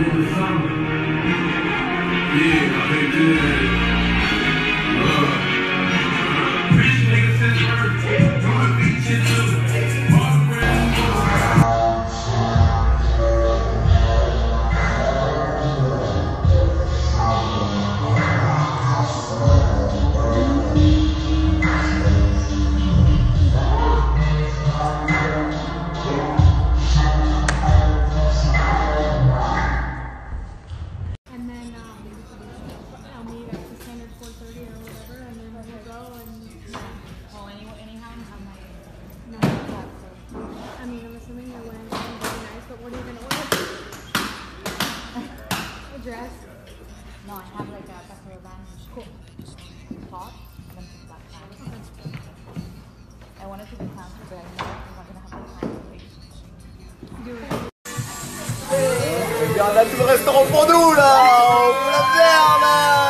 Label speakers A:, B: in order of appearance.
A: Yeah, I think that. what are you gonna wear? a dress. No, I have like a buffalo band. Cool. I wanted to be fancy, but I know I'm not gonna have the time to
B: Regarde là tout le restaurant pour nous là On la faire